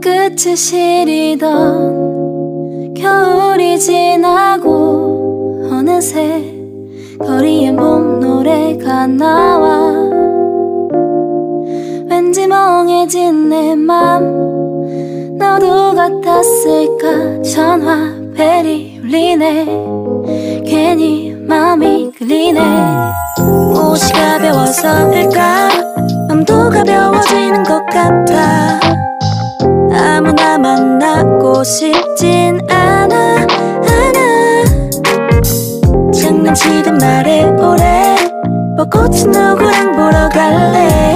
끝이 시리던 겨울이 지나고 어느새 거리엔 봄 노래가 나와. 왠지 멍해진 내 맘 너도 같았을까? 전화 벨이 울리네. 괜히 마음이 끌리네. 옷이 가벼워서일까? 맘도 가벼워지는 것 같아 싶진 않아. 않아 장난치듯 말해보래. 벚꽃은 누구랑 보러 갈래?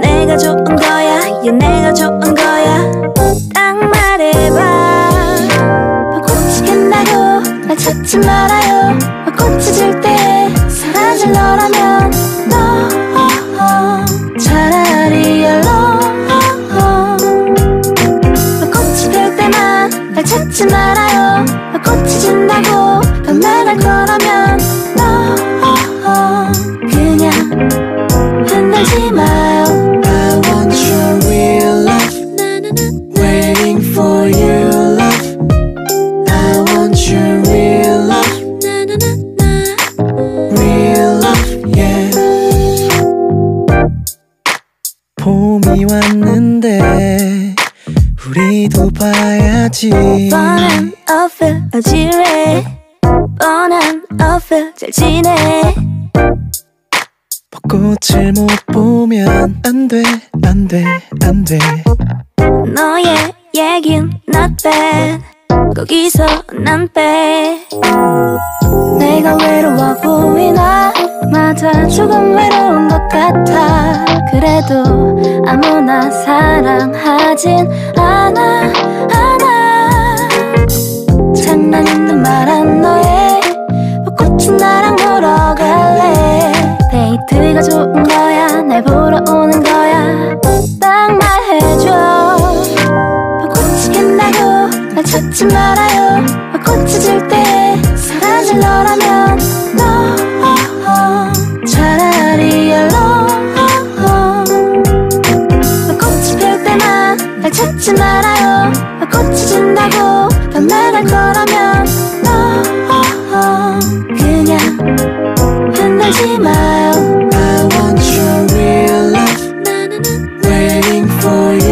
내가 좋은 거야? 얘 내가 좋은 거야? 딱 말해봐. 벚꽃이 핀다고 날 찾지 말아요. 벚꽃이 질 때 사라질 너라면 봄이 왔는데 우리도 봐야지. 뻔한 어필 어지래? 뻔한 어필 잘 지내? 벚꽃을 못 보면 안 돼 안 돼 안 돼. 너의 얘긴 not bad 거기서 난 빼. 내가 외로워 보이나? 맞아 조금 외로운 것 같아. 그래도 사랑하진 않아 않아. 장난인 듯 말한 너의 벚꽃은 나랑 보러 갈래. 데이트가 좋은 거야 날 보러 오는 거야. 딱 말해줘. 벚꽃이 핀다고 날 찾지 말아요. 벚꽃이 질 때 사라질 너라면 날 찾지 말아요 벚꽃이 진다고 떠나갈 거라면 너 그냥 흔들지 마요 I want your real love Waiting for you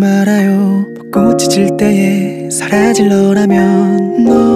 말아요. 벚꽃이 질 때에 사라질 너라면 너